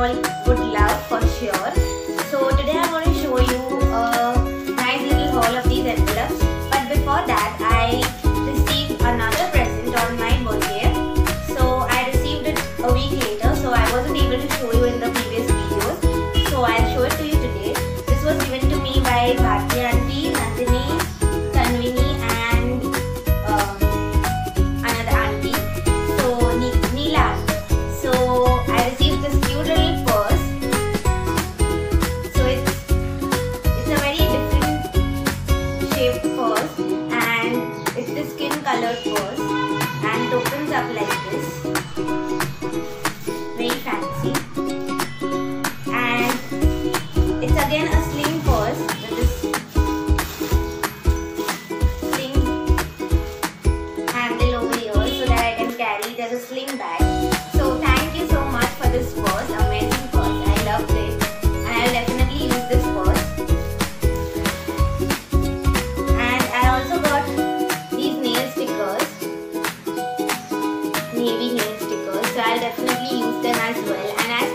all would love for sure.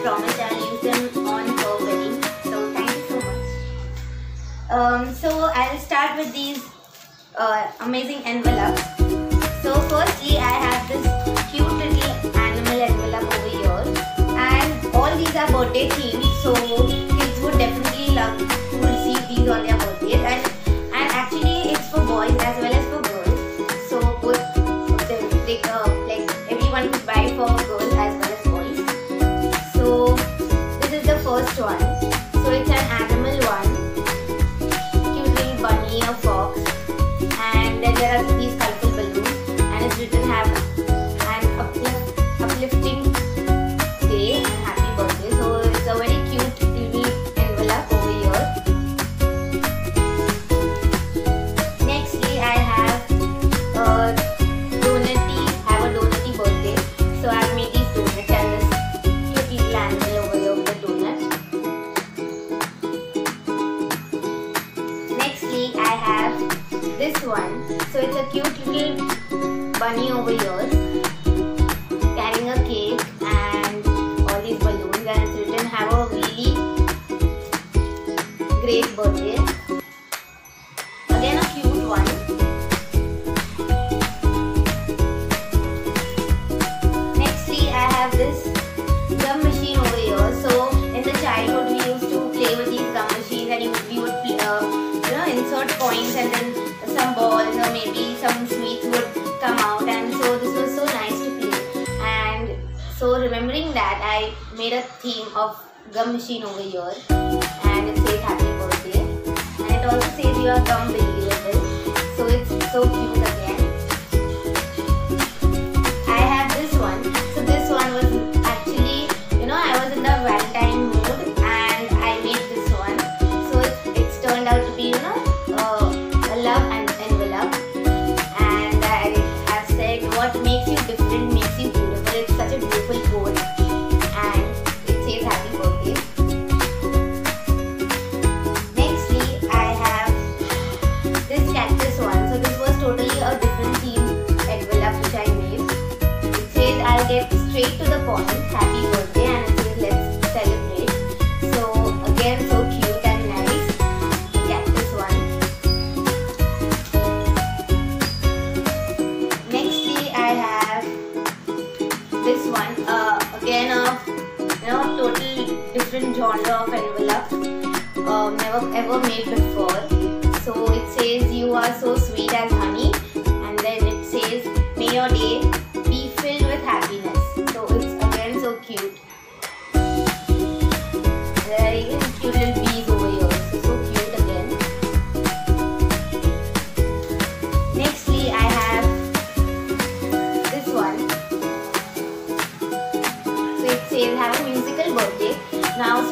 Promise I'll use them on her wedding. So thank you so much. Um, so I'll start with these uh, amazing envelopes. So firstly I have this cute little animal envelope over here and all these are birthday themed so kids would definitely love 转 bunny over here. I made a theme of gum machine over here and it says happy birthday and it also says you are gum available so it's so cute different genre of envelope uh, never ever made before. So it says you are so sweet as honey and then it says may your day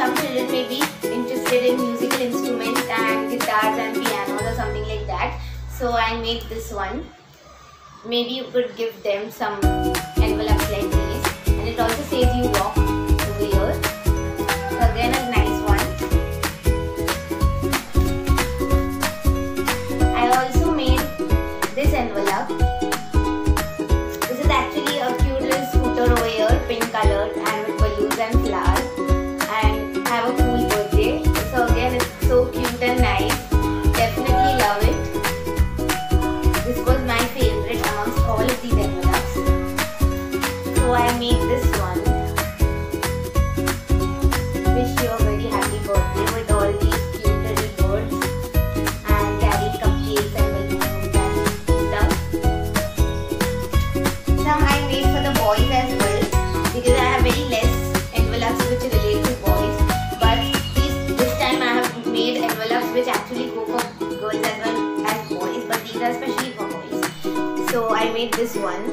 some children may be interested in musical instruments and guitars and pianos or something like that. So I made this one. Maybe you could give them some envelopes like these and it also saves you made this one.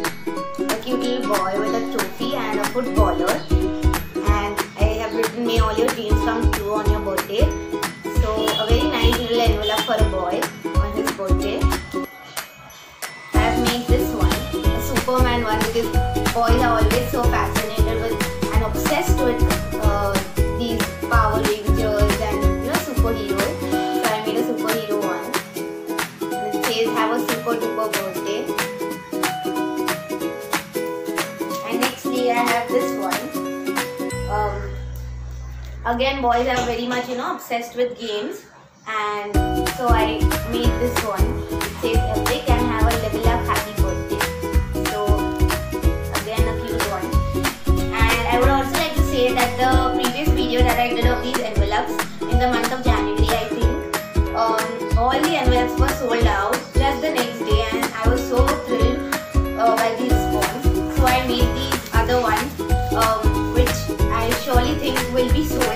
A cute little boy with a trophy and a footballer. And I have written may all your dreams come true on your birthday. So a very nice little envelope for a boy on his birthday. I have made this one, a Superman one because boys are always so fascinated again boys are very much you know obsessed with games and so I made this one. It says epic and have a level up happy birthday. So again a cute one. And I would also like to say that the previous video that I did of these envelopes in the month of January I think um, all the envelopes were sold out just the next day and I was so thrilled uh, by the response. So I made these other ones um, which I surely think will be sold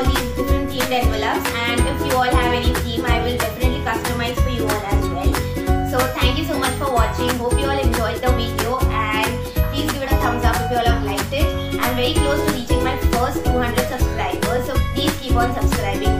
all these different themed envelopes and if you all have any theme I will definitely customize for you all as well. So thank you so much for watching. Hope you all enjoyed the video and please give it a thumbs up if you all have liked it. I'm very close to reaching my first 200 subscribers so please keep on subscribing